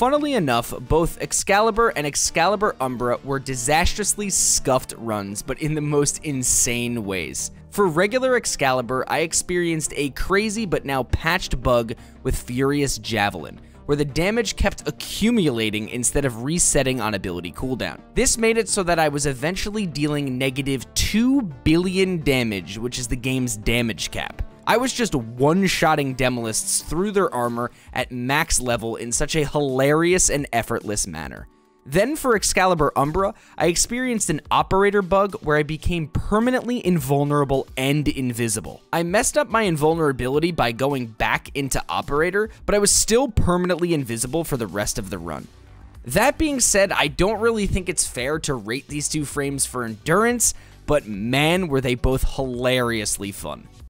Funnily enough, both Excalibur and Excalibur Umbra were disastrously scuffed runs, but in the most insane ways. For regular Excalibur, I experienced a crazy but now patched bug with Furious Javelin, where the damage kept accumulating instead of resetting on ability cooldown. This made it so that I was eventually dealing negative 2 billion damage, which is the game's damage cap. I was just one-shotting Demolysts through their armor at max level in such a hilarious and effortless manner. Then for Excalibur Umbra, I experienced an operator bug where I became permanently invulnerable and invisible. I messed up my invulnerability by going back into operator, but I was still permanently invisible for the rest of the run. That being said, I don't really think it's fair to rate these two frames for endurance, but man were they both hilariously fun.